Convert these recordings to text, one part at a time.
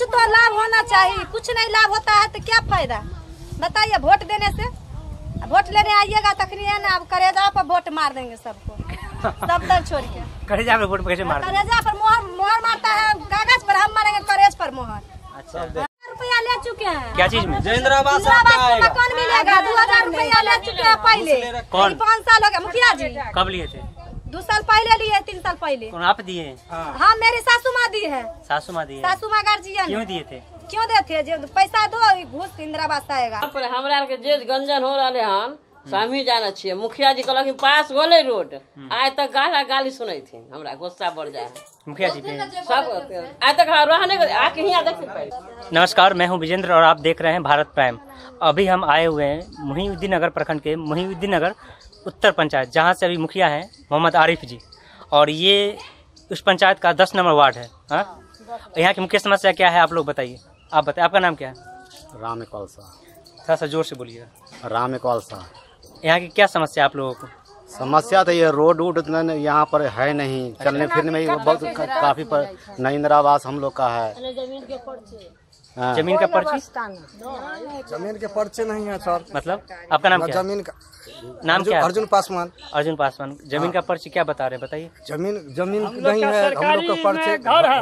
कुछ तो लाभ होना चाहिए कुछ नहीं लाभ होता है तो क्या फ़ायदा? बताइए वोट देने से। वोट लेने आइएगा तखनी है ना अब करेजा पर वोट मार देंगे सबको। सब दल छोड़ के। करेजा पे वोट कैसे मार करेजा पर मोहर मोहर मारता है कागज़ पर हम मारेंगे करेज पर मोहर। अच्छा। रुपया ले चुके हैं। क्या चीज़ में? इंदिरावास का मकान मिलेगा? दो हज़ार रुपया ले चुके हैं पहले। पाँच साल हो गया मुखिया जी। कब लिए थे? दो साल पहले लिए तीन साल पहले। कौन आप दिए हाँ? मेरी सासू माँ दी है। सासू माँ दिए सासू माँ गार्जियन क्यों दिए थे? क्यों देते जो पैसा दो घूस इंदिरावास आएगा। पर हमरा के जे गंजन हो रहे हन से हमही जाने छियै। मुखिया जी कहलक पास होले रोड। आइ तक गाला गाली सुनै थी हमरा गुस्सा बढ़ जाए मुखिया जी सब आइ तक रहने आके देखते नमस्कार मैं हूँ विजेंद्र और आप देख रहे हैं भारत प्राइम। अभी हम आए हुए हैं मुहिउद्दीन नगर प्रखंड के मुहिउद्दीन नगर उत्तर पंचायत जहाँ से अभी मुखिया हैं मोहम्मद आरिफ जी। और ये उस पंचायत का दस नंबर वार्ड है हाँ? यहाँ की मुख्य समस्या क्या है आप लोग बताइए। आप बताइए आपका नाम क्या है? राम कौलसा थोड़ा सा ज़ोर से बोलिएगा। राम कौलसा यहाँ की क्या समस्या आप लोगों को? समस्या तो ये रोड वोड उतना यहाँ पर है नहीं। चलने फिरने में बहुत काफ़ी पर न इंदिरावास हम लोग का है। हाँ। ज़मीन का पर्ची? ज़मीन के पर्चे नहीं है सर। मतलब? आपका नाम क्या? है ज़मीन का नाम क्या? अर्जुन पासवान। अर्जुन पासवान। ज़मीन का पर्ची क्या बता रहे हैं बताइए। ज़मीन ज़मीन नहीं है हम लोग का पर्चे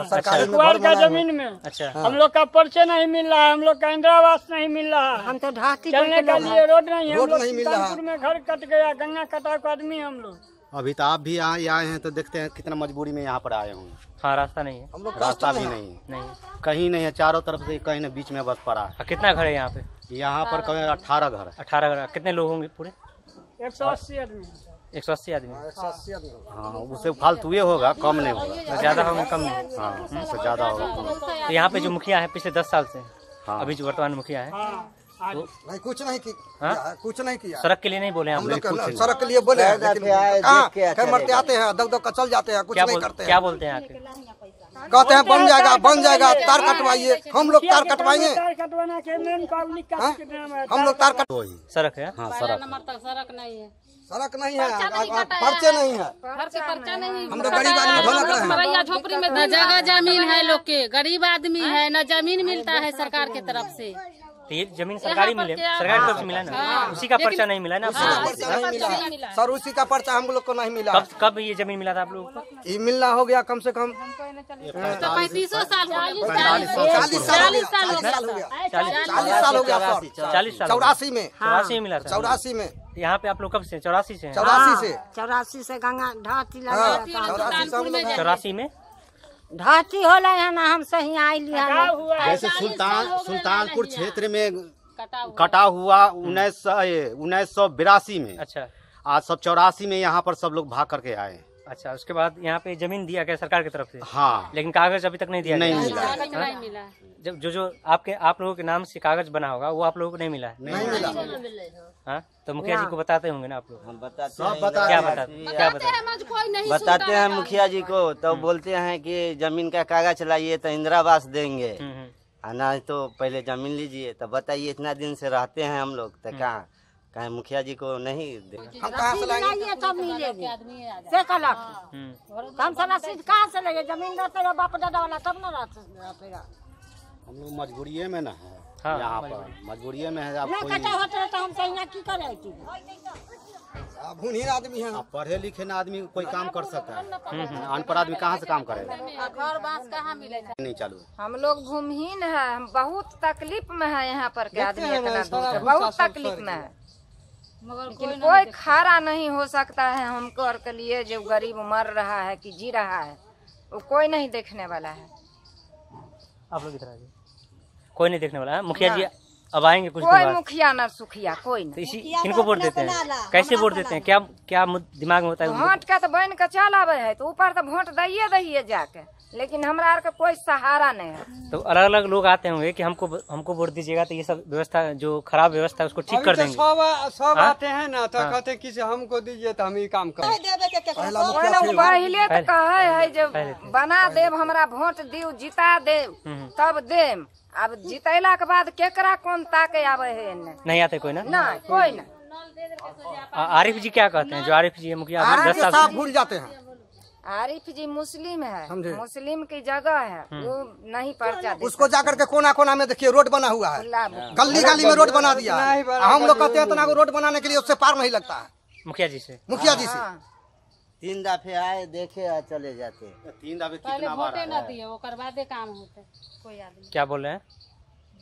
सरकारी में कुआर का ज़मीन में। अच्छा। हम लोग का पर्चे नहीं मिल रहा है हम लोग का इंदिरावास नहीं मिल रहा है। हम तो ढाती चलने के लिए रोड नहीं है रोड नहीं मिल रहा। में घर कट गया गंगा कटा का आदमी है हम लोग। अभी तो आप भी यहाँ आए हैं तो देखते हैं कितना मजबूरी में यहाँ पर आए होंगे। हाँ रास्ता नहीं है। हम लोग रास्ता भी नहीं है। नहीं। कहीं नहीं है चारों तरफ़ से कहीं ना बीच में बस पड़ा है। कितना घर है यहाँ पे? यहाँ पर कहीं अठारह घर है। अठारह घर कितने लोग होंगे पूरे? एक सौ अस्सी आदमी। एक सौ अस्सी आदमी। हाँ उससे फालतू ये होगा कम नहीं होगा। ज़्यादा होंगे कम नहीं। हाँ उससे ज़्यादा होगा। तो यहाँ पे जो मुखिया है पिछले दस साल से हाँ। अभी जो वर्तमान मुखिया है हाँ। नहीं कुछ नहीं की हाँ? किया, कुछ नहीं किया। सड़क के लिए नहीं बोले हम लोग सड़क के लिए बोले हैं, मरते आते हैं दग दग का चल जाते हैं कुछ नहीं करते क्या बोलते हैं कहते हैं बन जाएगा बन जाएगा तार कटवाइए। हम लोग तार कटवाएँगे। तार कटवाना के मेन पब्लिक का हाँ? हम लोग तार कट सड़क है? हाँ सड़क। नंबर तक सड़क नहीं है। सड़क नहीं है पर्चे नहीं है। हम लोग गरीब आदमी ढोलक रहे हैं। झोपड़ी में जगह ज़मीन है लोग के। गरीब आदमी है न ज़मीन मिलता है सरकार के तरफ़ से। तो ये ज़मीन सरकारी मिले सरकारी तरफ़ से मिला ना? उसी का पर्चा नहीं मिला ना? मिला। सर उसी का पर्चा हम लोग को नहीं मिला। कब कब ये ज़मीन मिला था आप लोगों को? ये मिलना हो गया कम से कम। तो पैंतीसों साल चालीस साल हो गया। चालीस साल हो गया। चालीस साल हो चौरासी में। चौरासी में मिला चौरासी में। यहाँ पे आप लोग कब से? चौरासी से? चौरासी से। चौरासी से गंगा हाँ हैं। चौरासी में? ढाती होला है ना हम सही आई लिया हुआ। जैसे सुल्तान सुल्तानपुर क्षेत्र में कटा हुआ। उन्नीस सौ उन्नीस सौ बिरासी में। अच्छा। आज सब चौरासी में यहाँ पर सब लोग भाग करके आए अच्छा उसके बाद यहाँ पे ज़मीन दिया गया सरकार की तरफ़ से? हाँ। लेकिन कागज़ अभी तक नहीं दिया नहीं मिला। नहीं मिला। जब जो जो आपके आप लोगों के नाम से कागज़ बना होगा वो आप लोगों को नहीं मिला? है नहीं मिला। हाँ? तो मुखिया जी को बताते होंगे ना आप लोग। सब बता क्या बताते क्या बताते बताते हैं? मुखिया जी को तो बोलते हैं कि ज़मीन का कागज़ लाइए तो इंदिरा आवास देंगे। हम्म, हम्म। नहीं तो पहले ज़मीन लीजिए तो बताइए इतना दिन से रहते हैं हम लोग तो कहाँ? कहीं मुखिया जी को नहीं दे हम कहाँ से लाएँगे? मिलेगी से कलक हम्म। हम सब रसीद कहाँ से लेंगे? ज़मीन रहते बाप दादा वाला तब ना हम लोग मजबूरिये में ना है हाँ, यहाँ पर। मजबूरिये में है आप कोई कटा होते तो हम सही ना की करे थी आप आदमी हैं। आप पढ़े लिखे ना आदमी कोई काम कर सकता है। अनपढ़ आदमी कहाँ से काम करेगा? घर बाँस कहाँ मिले नहीं चालू हम लोग भूमिहीन है हम बहुत तकलीफ़ में है यहाँ पर के आदमी इतना है बहुत तकलीफ़ में है। लेकिन कोई कोई खारा नहीं हो सकता है हमको और के लिए जो गरीब मर रहा है कि जी रहा है वो कोई नहीं देखने वाला है। आप लोग इधर कोई नहीं देखने वाला है। मुखिया जी अब आएँगे कुछ कोई मुखिया न सुखिया कोई तो इसी किनको वोट देते हैं। कैसे वोट देते हैं? क्या क्या दिमाग में होता है उनको? भोट का तो बन के चल आवे है तो ऊपर तो वोट दैये दहिए जाके। लेकिन हमरा आर के कोई सहारा नहीं है। तो अलग अलग लोग आते होंगे कि हमको हमको वोट दीजिएगा तो ये सब व्यवस्था जो खराब व्यवस्था है उसको ठीक कर देंगे। सब सब हाँ? आते हैं ना तो कहते हैं कि हमको दीजिए तो हम ये काम करें। पहला तो कहे है जब बना देव हमरा वोट दियो जिता देव हम्म। तब देम। अब जितैला के बाद केकरा कौन ताके आवे है एने नहीं आते कोई ना? नहीं कोई आ- आरिफ जी क्या कहते हैं? जो आरिफ जी मुखिया दस साल भूल जाते हैं। आरिफ जी मुस्लिम है। मुस्लिम की जगह है। वो नहीं पर्चा दे उसको जाकर के कोना कोना में देखिए रोड बना हुआ है। गली गली में रोड बना दिया हम लोग कहते हैं इतना को रोड बनाने के लिए उससे पार नहीं लगता है। मुखिया जी से। मुखिया जी से। हाँ। तीन दफे आए देखे और चले जाते। तीन दफे कितना बार आया है? ओकर बादे काम होते। क्या बोल रहे हैं?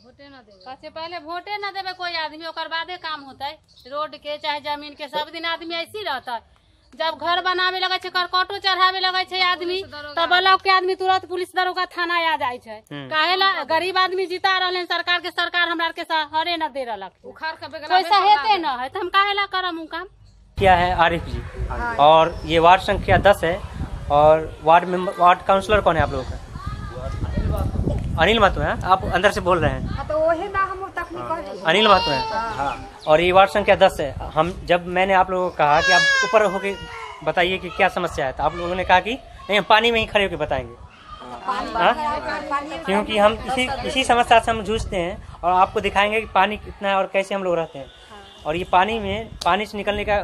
सबसे पहले वोटे न देवे कोई आदमी ओकर बादे काम होते। रोड के चाहे ज़मीन के सब दिन आदमी ऐसी रहता। है जब घर बनावे लगे छै करकटो चढ़ावे लगे छै आदमी तब ब्लॉक के आदमी तुरंत पुलिस दरोगा थाना आ जाए छै। काहे ला गरीब आदमी जीता रहले हैं, सरकार के सरकार हमरा आर के सहारे न दे रहलक। कोई सहेते न है तो हम काहे ला करम उ काम? क्या है आरिफ जी। और ये वार्ड संख्या दस है। और वार्ड मेंबर वार्ड काउंसलर कौन है आप लोगों का? अनिल महतो है? आप अंदर से बोल रहे हैं। हाँ, तो ना हम अनिल महतो है? और ये वार्ड संख्या दस है। हम जब मैंने आप लोगों को कहा कि आप ऊपर होके बताइए कि क्या समस्या है तो आप लोगों ने कहा कि नहीं हम पानी में ही खड़े होकर बताएँगे। हाँ? क्योंकि हम इसी इसी समस्या से हम जूझते हैं और आपको दिखाएँगे कि पानी कितना है और कैसे हम लोग रहते हैं। और ये पानी में पानी से निकलने का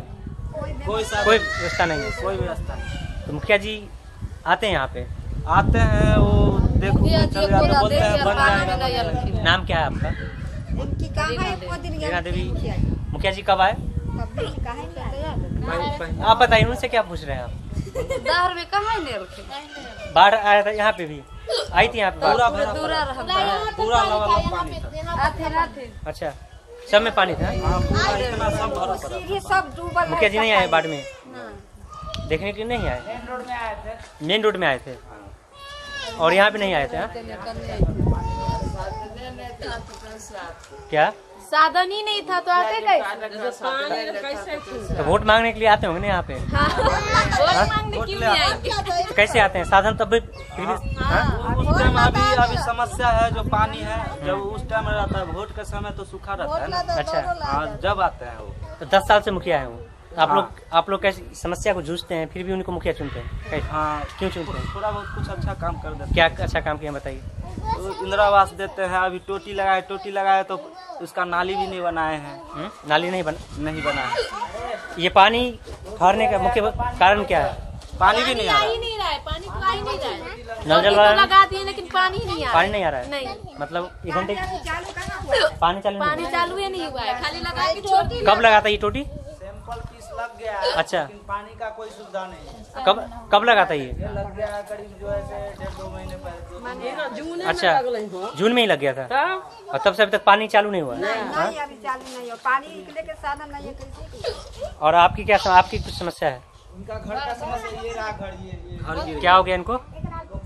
कोई कोई व्यवस्था नहीं है। कोई व्यवस्था नहीं। तो मुखिया जी आते हैं यहाँ पे? आते हैं वो देखो चल बोलते हैं बन जाएगा नाम क्या है आपका? देवी। मुखिया जी। कब आए? आप बताइए उनसे क्या पूछ रहे हैं आप? दहर में कहाँ बाढ़ आया था यहाँ पे भी। आई थी यहाँ पे पूरा पूरा लगा अच्छा। सब में पानी था? हाँ पूरा इतना सब भरा पड़ा सीढ़ी सब डूबल मुखिया जी नहीं आए बाढ़ में? देखने के लिए नहीं आए? मेन रोड में आए थे। और यहाँ पे नहीं आए थे हाँ? क्या? साधन ही नहीं था तो आते कैसे तो वोट मांगने के लिए आते होंगे ना यहाँ पे? वोट मांगने क्यों नहीं आएँगे। तो कैसे आते हैं? साधन तब भी फिर भी हाँ? उस टाइम अभी अभी समस्या है जो पानी है जब उस टाइम रहता है वोट के समय तो सूखा रहता है ना। अच्छा। हाँ जब आते हैं वो। तो दस साल से मुखिया है वो। तो आप लोग आप लोग कैसे समस्या को जूझते हैं फिर भी उनको मुखिया चुनते हैं? हाँ क्यों चुनते हैं? थोड़ा बहुत कुछ अच्छा काम कर देते क्या अच्छा काम किया बताइए। तो इंदिरा आवास देते हैं अभी टोटी लगाए टोटी लगाए तो उसका नाली भी नहीं बनाए हैं। हम्म? नाली नहीं बन नहीं बनाए। ये पानी ठहरने का मुख्य कारण क्या है? पानी भी नहीं आ रहा। ही है पानी तो आ नहीं रहा है। नल जल तो लगा दिए लेकिन पानी नहीं आ रहा। पानी है नहीं आ रहा है? नहीं। मतलब एक घंटे पानी चालू नहीं पानी चालू ही नहीं हुआ है खाली लगा के छोड़ कब लगा था ये टोटी? लग गया है अच्छा। लेकिन पानी का कोई सुविधा नहीं है। कब कब लगा था ये? ये लग गया है करीब जो है से डेढ़ दो महीने पहले अच्छा। जून में ही लग गया था? और तब से अभी तक पानी चालू नहीं हुआ नहीं अभी चालू नहीं हो पानी निकले के साधन नहीं है कैसे और आपकी क्या आपकी कुछ समस्या है? उनका घर का समस्या ये रहा घर ये घर क्या हो गया इनको?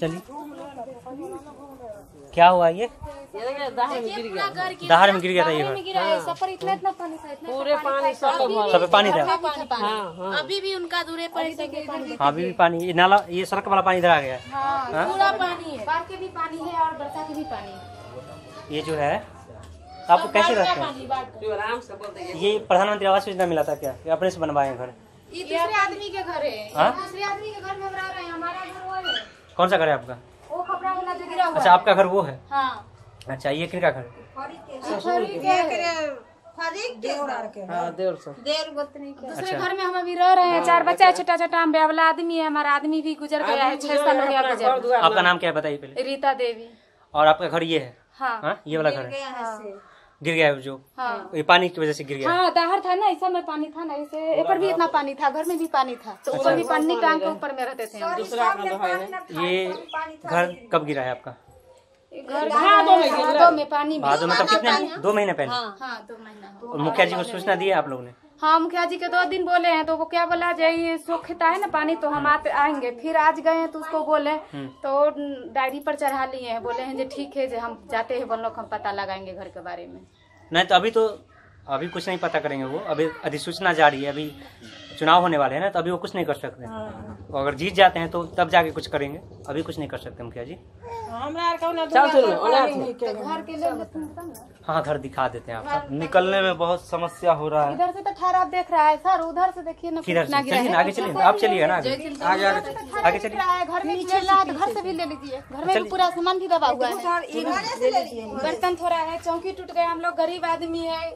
चलिए। क्या हुआ ये? दाहर में गिर गया दहाड़ में गिर गया था ये घर। गिरा है सफ़र इतना इतना पानी था? इतना पूरे पानी सब पानी था। पानी पानी अभी भी उनका दूरे पर हाँ अभी भी पानी ये नाला ये सड़क वाला पानी इधर आ गया। हाँ पूरा पानी है। के भी पानी है और बरसात के भी पानी ये जो है आपको कैसे रहते हैं? पानी बाढ़ का। जो आराम से बोलते हैं। ये प्रधानमंत्री आवास योजना मिला था क्या? ये अपने से बनवाए घर? ये दूसरे आदमी के घर है। हाँ? दूसरे आदमी के घर में हम रह रहे हैं। हमारा घर वो है। कौन सा घर है आपका? वो कपड़ा वाला जो गिरा हुआ अच्छा आपका घर वो है? हाँ। अच्छा ये किनका घर? हाँ? दूसरे अच्छा। घर में हम अभी रह रहे हैं चार बच्चा है छोटा छोटा हम बेवला आदमी है हमारा आदमी भी गुजर गया है छह साल हो गया गुजर। आपका नाम क्या है बताइए पहले। रीता देवी। और आपका घर ये है? हाँ। हाँ ये वाला घर है। गिर गया है जो। हाँ। ये पानी की वजह से गिर गया। हाँ दाहर था ना ऐसा में पानी था ना ऐसे ऊपर भी इतना पानी था घर में भी पानी था तो ऊपर भी पानी टांग के ऊपर में रहते थे है। ये घर कब गिरा है आपका? घर में पानी मतलब कितने? दो महीने पहले। हाँ। दो महीना और मुखिया जी को सूचना दी है आप लोगों ने? हाँ मुखिया जी के दो दिन बोले हैं तो वो क्या बोला जय ये सोखता है ना पानी तो हम आते आएँगे। फिर आज गए हैं तो उसको बोले तो डायरी पर चढ़ा लिए हैं बोले हैं जो ठीक है जो हम जाते हैं लोग हम पता लगाएँगे घर के बारे में। नहीं तो अभी तो अभी कुछ नहीं पता करेंगे वो। अभी अधिसूचना जारी है अभी चुनाव होने वाले हैं ना तो अभी वो कुछ नहीं कर सकते। तो अगर जीत जाते हैं तो तब जाके कुछ करेंगे। अभी कुछ नहीं कर सकते मुखिया जी। चल घर के लोग हाँ घर दिखा देते हैं आप। निकलने में बहुत समस्या हो रहा है। इधर से तो ठहराव देख रहा है सर उधर से देखिए ना किधर से? आगे चलिए आप चलिए ना आगे। आगे चलिए। घर में घर से भी ले लीजिए। घर में पूरा सामान भी दबा हुआ है। बर्तन थोड़ा है चौकी टूट गया हम लोग गरीब आदमी है।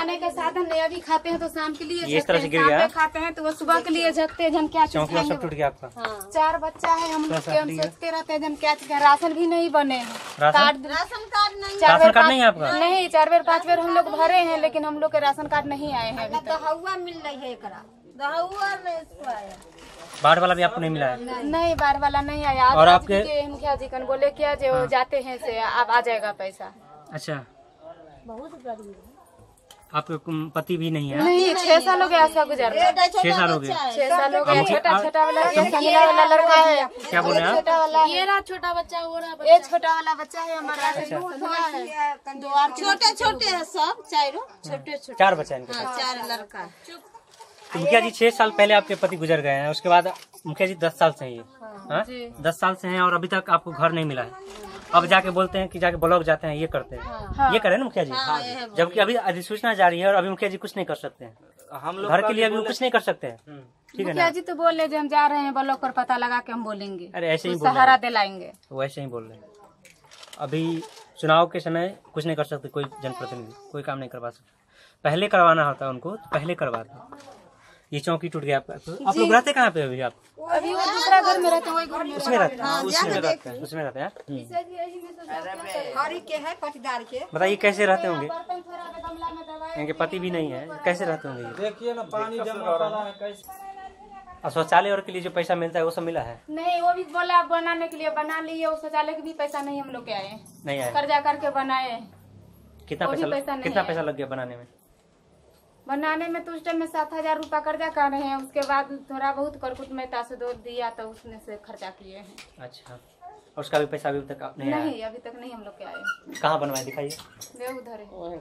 खाने का साधन नहीं अभी खाते हैं तो शाम के लिए इस तरह से गिर गया? है? खाते हैं तो वो सुबह के लिए झकते हैं हम क्या सब टूट गया आपका। चार बच्चा है हम हम सोचते रहते हैं हम क्या। राशन भी नहीं बने हैं। राशन? कार्ड राशन कार्ड नहीं। चार कार्ड नहीं है आपका? नहीं चार बेर पाँच बेर हम लोग भरे हैं लेकिन हम लोग के राशन कार्ड नहीं आए हैं दहुआ मिल रही है एकरा दहुआ नहीं इसको आया। बाढ़ वाला भी आपको नहीं मिला है? नहीं बार वाला नहीं आया। और आपके- मुखिया जी कन बोले क्या जो जाते हैं से अब आ जाएगा पैसा। अच्छा। आपके पति भी नहीं है। नहीं छह साल हो गया ऐसा गुजर छह साल हो गए छह साल हो गया छोटा छोटा वाला ये संगला वाला लड़का है। क्या बोल रहे हैं आप? छोटा वाला ये रहा छोटा बच्चा वो रहा ये छोटा वाला बच्चा है हमारा। है। दो और छोटे छोटे है सब चारों। छोटे छोटे। चार बच्चा हैं इनके चार लड़का तो मुखिया जी छह साल पहले आपके पति गुजर गए हैं उसके बाद मुखिया जी दस साल से हैं ये। हाँ? दस साल से हैं और अभी तक आपको घर नहीं मिला है। अब जाके बोलते हैं कि जाके ब्लॉक जाते हैं ये करते हैं। ये करें ना मुखिया जी? जबकि अभी अधिसूचना जारी है और अभी मुखिया जी कुछ नहीं कर सकते हैं। हम लोग घर के लिए अभी कुछ नहीं कर सकते हैं। ठीक है मुखिया जी तो बोले जो हम जा रहे हैं ब्लॉक पर पता लगा के हम बोलेंगे। अरे ऐसे ही रहे सहारा हैं। दिलाएँगे। वैसे ही बोल रहे हैं। अभी चुनाव के समय कुछ नहीं कर सकते कोई जनप्रतिनिधि कोई काम नहीं करवा सकते। पहले करवाना होता है उनको तो पहले करवाते ये चौकी टूट गया आपका। तो आप लोग रहते कहाँ पे अभी आप? अभी वो दूसरा घर में रहते हैं वही घर में उसमें रहते हैं। उसमें रहते हैं। उसमें रहते हैं। हरी के है पटदार के। बताइए कैसे रहते होंगे? इनके पति भी नहीं है। कैसे रहते होंगे देखिए ना पानी जमा है और शौचालय और के लिए जो पैसा मिलता है वो सब मिला है? नहीं वो भी बोला आप बनाने के लिए बना लिए उस शौचालय के भी पैसा नहीं हम लोग के आए नहीं आया कर्जा करके बनाए। कितना पैसा कितना पैसा लग गया बनाने में? बनाने में तो उस टाइम में सात हज़ार रूपया कर्जा कर रहे हैं उसके बाद थोड़ा बहुत करकुट में तासु दो दिया तो उसने से खर्चा किए हैं। अच्छा। और उसका भी पैसा अभी तक आप नहीं आया? अभी तक नहीं हम लोग के आए कहाँ बनवाए दिखाइए। उधर है। वही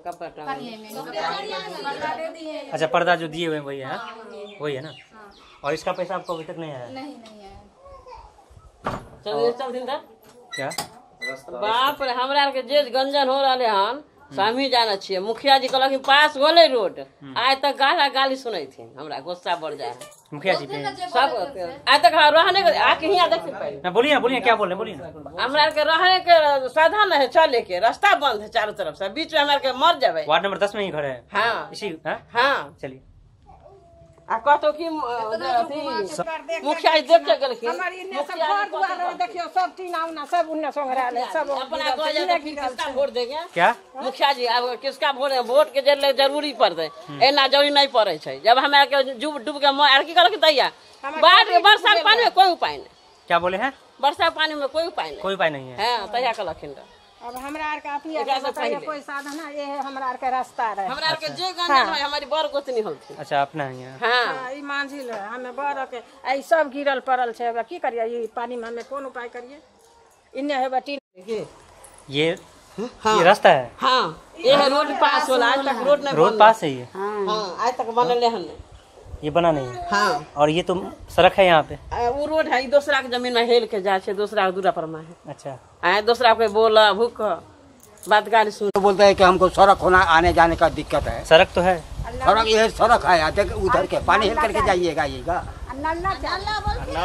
अच्छा पर्दा जो दिए हुए वही है हाँ? वही है। ना? और इसका पैसा आपको अभी तक नहीं आया? नहीं नहीं आया। चल चल दिन तक क्या? बाप रे हमरा के जे गंजन हो रहा हन। सामी जाना छे मुखिया जी कहलक पास होले रोड। आइ तक गाला गाली सुनै थी हमरा गुस्सा बढ़ जाए मुखिया जी पे। सब आइ तक रहने के आके हियाँ देख पहले। ना बोलिए ना बोलिए क्या बोल रहे बोलिए। ना हमरा के रहने के साधन है चले के। रास्ता बंद है चारों तरफ़ से। बीच में हमरा के मर जाबे। वार्ड नंबर दस में ही घर है। हाँ। इसी हाँ? हाँ। चलिए। आ कहतो कि अथी मुखिया जी देख के। गेलखिन मुखिया जी कहतो- देखियो सब टीना उना सब उन्ने सोंगरा ले सब अपना कह जाए तो किसका वोट देंगे? क्या? मुखिया जी अब किसका वोट वोट के ज़रूर ज़रूरी पड़ते। एना ज़रूरी नहीं पड़े छै। जब हमरा के डूब डूब के मर की करक दैया बाढ़ के वर्षा के पानी में कोई उपाय नहीं। क्या बोले हैं? वर्षा के पानी में कोई उपाय नहीं। कोई उपाय नहीं है। हाँ तैया कहलखिन रह अब हमरा आर के से बताइए कोई साधन है ये हमरा आर के रास्ता रहे। हमरा आर के जे गंजन है। हमारी बड़ गोतनी होलथिन अच्छा अपना ही है हाँ। हाँ, ई मांझिल है हमें बड़ के आई सब गिरल पड़ल छै अब की करिए ई पानी में हमें कोन उपाय करिए इन्ने है बटी। ये ये रास्ता है? हाँ ये है रोड पास होला आज तक रोड नहीं रोड पास है ये? हाँ आज तक बनले हन। नहीं। ये बना नहीं है। हाँ। और ये तो सड़क है यहाँ पे? वो रोड है दूसरा के ज़मीन में हेल के जाए छै दूसरा के दूरा पर में है। अच्छा। आए दूसरा कोई बोला भूख बात गाली सुन। तो बोलते हैं कि हमको सड़क होना आने जाने का दिक्कत है। सड़क तो है। सड़क ये सड़क है उधर के पानी हिल करके जाइएगा आइएगा।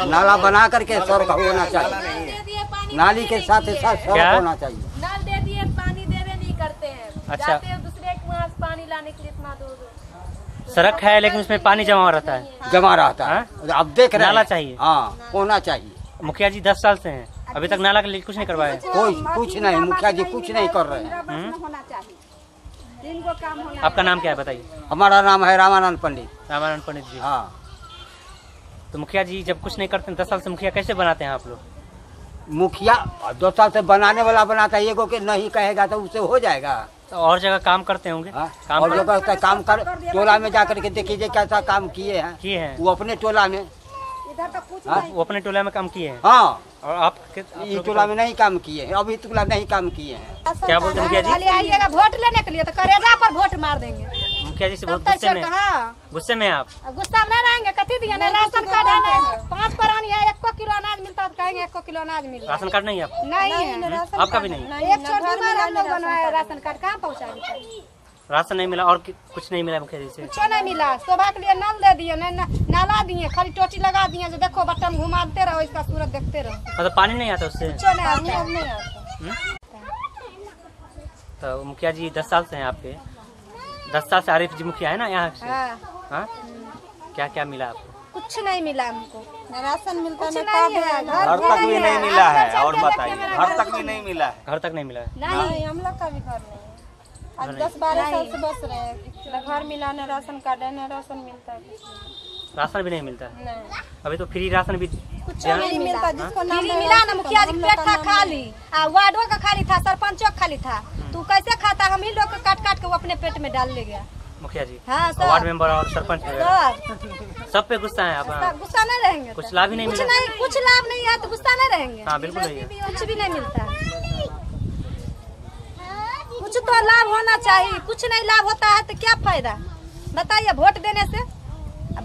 नाला बना करके सड़क होना चाहिए। नाली के साथ साथ सड़क होना चाहिए। नल दे दिए पानी देवे नहीं करते हैं। अच्छा। दूसरे के वहाँ पानी लाने के लिए इतना दूर दूर। सड़क है लेकिन उसमें पानी जमा रहता है। जमा रहता है। अब देख रहे नाला चाहिए। हाँ होना चाहिए। मुखिया जी दस साल से हैं। अभी तक नाला के लिए कुछ नहीं करवाए कोई कुछ नहीं मुखिया जी कुछ नहीं कर रहे हैं। हम्म? होना चाहिए। दिन को काम होना आपका नाम क्या है बताइए। हमारा नाम है रामानंद पंडित। रामानंद पंडित जी। हाँ। तो मुखिया जी जब कुछ नहीं करते दस साल से मुखिया कैसे बनाते हैं आप लोग? मुखिया दो साल से बनाने वाला बनाता है एगो के नहीं कहेगा तो उससे हो जाएगा। तो और जगह काम करते होंगे? हाँ? काम और कर- जगह का काम कर टोला में जा करके देखिए कैसा काम किए हैं। किए हैं। वो अपने टोला में। इधर तो कुछ नहीं। वो अपने टोला में काम किए हैं? हाँ। और आप ये टोला में नहीं काम किए हैं। अभी टोला नहीं काम किए हैं। क्या बोलते हैं जी? आइएगा वोट लेने के लिए तो करेगा पर वोट मार देंगे। मुखिया जी से बहुत गुस्से में? के, हाँ। गुस्से में आप? गुस्सा में रहेंगे कथी दिए ना राशन कार्ड है। ना पाँच परानी है एक किलो अनाज मिलता है तो कहेंगे एक किलो अनाज मिल राशन कार्ड नहीं है आपको? नहीं है। आपका भी नहीं एक छोड़ दो बार हम लोग बनवाए राशन कार्ड कहाँ पहुँचा राशन नहीं मिला और कि- कुछ नहीं मिला मुखिया जी से? कुछ नहीं मिला। शोभा के लिए नल दे दिए नाला दिए खाली टोटी लगा दिए जो देखो बटन घुमाते रहो इसका सूरत देखते रहो। मतलब पानी नहीं आता उससे? कुछ नहीं आता। अब नहीं आता। तो मुखिया जी दस साल से हैं आपके। दस साल से आरिफ जी मुखिया है ना यहाँ से? हाँ। हाँ? क्या क्या मिला आपको? कुछ नहीं मिला हमको। राशन मिलता नहीं नहीं है घर तक भी नहीं मिला है और बताइए घर तक भी नहीं मिला है? घर तक नहीं मिला है? नहीं हम लोग का भी घर नहीं घर दस बारह साल से बस रहे हैं। घर मिला न राशन कार्ड है न राशन मिलता है। राशन भी नहीं मिलता है? अभी तो फ्री राशन भी कुछ नहीं मिलता जिसको नाम मिला ना मुखिया जी पेट था खाली। आ वार्डो का खाली था सरपंचों का खाली था। तू कैसे खाता? हम ही लोग को काट काट के वो अपने पेट में डाल ले गया। मुखिया जी हाँ। वार्ड मेंबर और सरपंच सब सब पे गुस्सा है आप गुस्सा हाँ। नहीं रहेंगे कुछ। लाभ ही नहीं कुछ नहीं कुछ लाभ नहीं है तो गुस्सा नहीं रहेंगे। हाँ बिल्कुल नहीं है। कुछ भी नहीं मिलता। कुछ तो लाभ होना चाहिए। कुछ नहीं लाभ होता है तो क्या फ़ायदा? बताइए वोट देने से।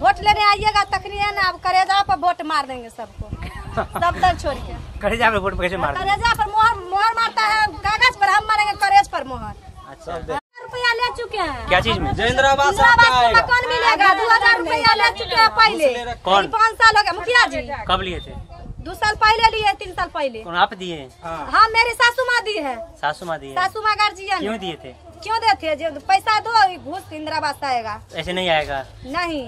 वोट लेने आइएगा तखनी है ना अब करेजा पर वोट मार देंगे सबको। सब दल छोड़ के। करेजा पे वोट कैसे मार करेजा पर मोहर मोहर मारता है कागज़ पर हम मारेंगे करेज पर मोहर। अच्छा। रुपया ले चुके हैं। क्या चीज़ में? इंदिरा आवास कौन मिलेगा? दो हज़ार रुपया ले चुके हैं पहले। कौन? पाँच साल हो गया मुखिया जी। कब लिए थे? दो साल पहले लिए तीन साल पहले। कौन आप दिए? हाँ। मेरी सासू माँ दी है। सासू माँ दिए सासू माँ गार्जियन। क्यों दिए थे? क्यों देते जो पैसा दो घूस इंदिरा आवास आएगा। ऐसे नहीं आएगा। नहीं।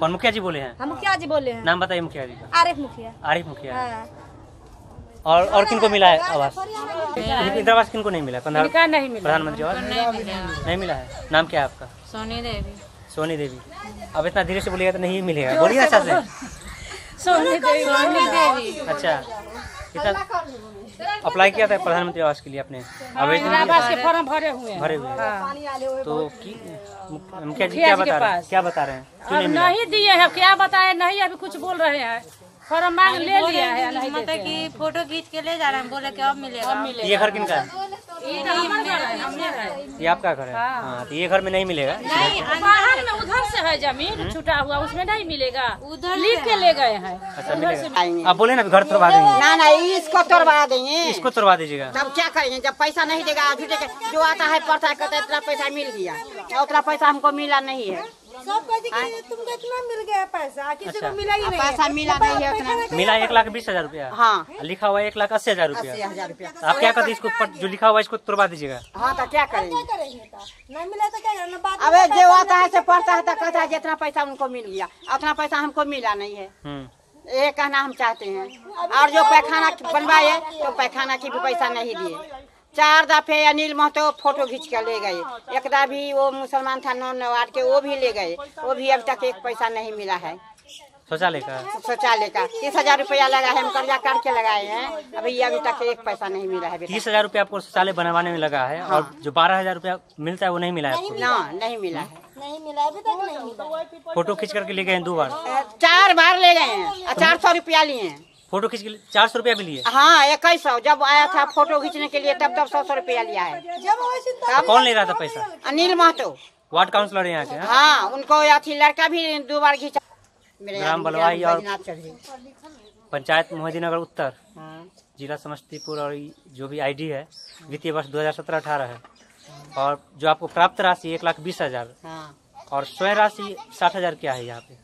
कौन मुखिया जी बोले हैं? हम मुखिया जी बोले हैं। नाम बताइए मुखिया जी का। आरिफ मुखिया। आरिफ मुखिया। हाँ। और और किनको मिला है आवास इंदिरा आवास किनको नहीं मिला? पंद्रह नहीं मिला। प्रधानमंत्री आवास नहीं मिला। है। नाम क्या है आपका? सोनी देवी। सोनी देवी। अब इतना धीरे से बोलिएगा तो नहीं मिलेगा। बोलिए अच्छा से। सोनी देवी। अच्छा। कितना अप्लाई किया था प्रधानमंत्री आवास के लिए आपने आवेदन? आवास के फॉर्म भरे हुए हैं। भरे हुए हैं। हाँ। तो मुखिया जी क्या बता रहे हैं? क्या बता रहे हैं? नहीं दिए हैं क्या बताए? नहीं अभी कुछ बोल रहे हैं। फॉर्म मांग ले लिया है नहीं मतलब की फ़ोटो खींच के ले जा रहे हैं बोले कि अब मिलेगा। ये घर किनका है? ये तो हमारे घर है, हमने है। ये आपका घर है? हाँ। तो ये घर में नहीं मिलेगा? नहीं बाहर में उधर से है ज़मीन छुटा हुआ उसमें नहीं मिलेगा। उधर लिख के ले गए हैं। अच्छा मिलेगा। आप बोले ना घर तोड़वा देंगे। ना ना इसको तोड़वा देंगे। इसको तोड़वा दीजिएगा। तब क्या करेंगे? जब पैसा नहीं देगा जो आता है पड़ता है कहता है इतना पैसा मिल गया। उतना पैसा हमको मिला नहीं है। सब कहते कि तुमको इतना मिल गया पैसा किसी अच्छा। को मिला ही नहीं पैसा मिला नहीं है उतना मिला एक लाख बीस हज़ार रूपया। हाँ। लिखा हुआ एक लाख अस्सी हज़ार रूपया। अस्सी हज़ार रुपया। तो आप क्या करते इसको जो लिखा हुआ इसको तोड़वा दीजिएगा। हाँ तो क्या करेंगे? करेंगे तो? नहीं मिला तो क्या करना? अबे जो आता है से पढ़ता है तो कहता है जितना पैसा उनको मिल गया उतना पैसा हमको मिला नहीं है। हम्म। ये कहना हम चाहते हैं। और जो पैखाना बनवाए तो पैखाना की भी पैसा नहीं दिए। चार दफे अनिल महतो फ़ोटो खींच कर ले गए। एक दा भी वो मुसलमान था नौ नवार के वो भी ले गए। वो भी अभी तक एक पैसा नहीं मिला है। शौचालय का? शौचालय का। तीस हज़ार रुपया लगा है हम कर्जा करके लगाए हैं। अभी अभी तक एक पैसा नहीं मिला है तीस हज़ार रूपया आपको शौचालय बनवाने में लगा है और जो बारह हज़ार रूपया मिलता है वो नहीं मिला है आपको? ना नहीं मिला है। नहीं मिला अभी तक नहीं मिला। फ़ोटो खींच करके ले गए हैं दो बार। चार बार ले गए हैं। चार सौ रुपया लिए हैं। फ़ोटो खींच के लिए चार सौ रूपया भी लिए हाँ इक्कीस सौ। जब आया था फ़ोटो खींचने के लिए तब तब सौ सौ रुपया लिया है। जब कौन ले रहा था पैसा? अनिल महतो। वार्ड काउंसिलर यहाँ के हाँ? हाँ उनको अथी लड़का भी दो बार खींचा। ग्राम बलवाई और पंचायत मोहद्दीनगर उत्तर। हाँ। जिला समस्तीपुर और जो भी आईडी है वित्तीय वर्ष 2017-18 है। और जो आपको प्राप्त राशि एक लाख बीस हज़ार। हाँ। और स्वयं राशि साठ हज़ार क्या है यहाँ पे?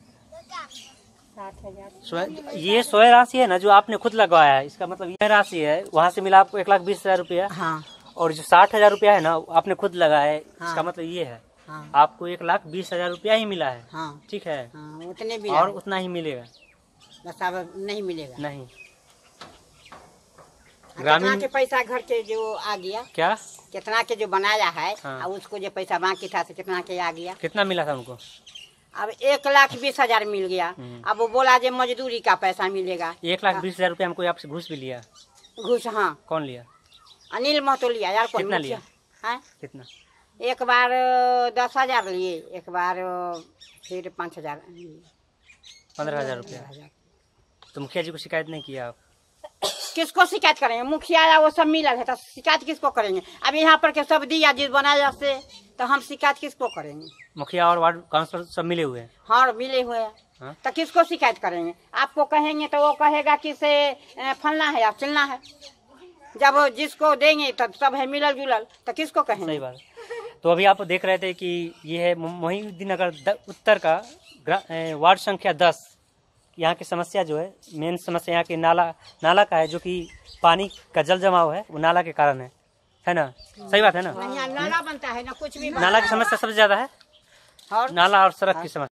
ये स्वयं राशि है ना जो आपने खुद लगवाया है इसका मतलब यह राशि है वहाँ से मिला आपको एक लाख बीस हज़ार रूपया। हाँ। और जो साठ हज़ार रूपया है ना आपने खुद लगाया है हाँ। इसका मतलब ये है हाँ। आपको एक लाख बीस हज़ार रूपया ही मिला है। हाँ। ठीक है? हाँ उतने भी और उतना ही मिलेगा। बस अब नहीं मिलेगा। नहीं। ग्रामीण के पैसा घर के जो आ गया? क्या? कितना के जो बनाया है हाँ। उसको जो पैसा बाकी था से कितना के आ गया? कितना मिला था उनको? अब एक लाख बीस हज़ार मिल गया। हम्म। अब वो बोला जो मजदूरी का पैसा मिलेगा। एक लाख बीस हज़ार रुपया हमको आपसे घूस भी लिया। घूस हाँ। कौन लिया? अनिल महतो लिया यार कौन कितना लिया? है? कितना? एक बार दस हज़ार लिए एक बार फिर पाँच हज़ार पंद्रह हज़ार रुपया। तो मुखिया जी को शिकायत नहीं किया आप? किसको शिकायत करेंगे? मुखिया या वो सब मिलल है तो शिकायत किसको करेंगे? अब यहाँ पर के सब दिया जिस बनाया से तो हम शिकायत किसको करेंगे? मुखिया और वार्ड काउंसलर सब मिले हुए हैं। हाँ मिले हुए हैं। हाँ? तो किसको शिकायत करेंगे? आपको कहेंगे तो वो कहेगा कि से फलना है या चिलना है। जब जिसको देंगे तब सब है मिलल जुलल तो किसको कहेंगे? सही बात। तो अभी आप देख रहे थे कि ये है मोहिउद्दीन नगर उत्तर का वार्ड संख्या दस। यहाँ की समस्या जो है मेन समस्या यहाँ की नाला नाला का है जो कि पानी का जल जमाव है वो नाला के कारण है। है ना? सही बात है ना? नाला बनता है ना कुछ भी नाला की समस्या सबसे ज़्यादा है। और नाला और सड़क की समस्या।